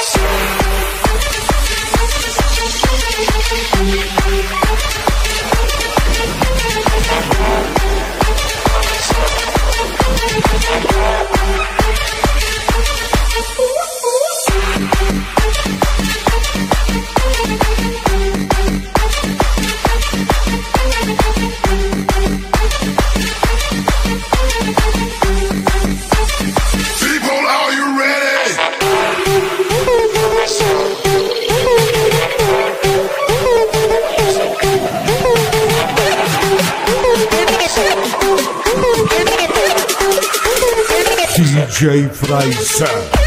People, DJ Fraser.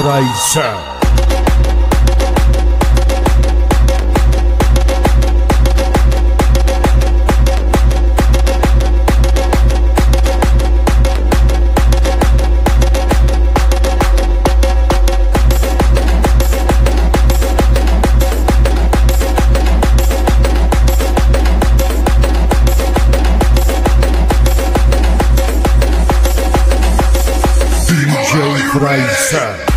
Fraser. DJ Fraser.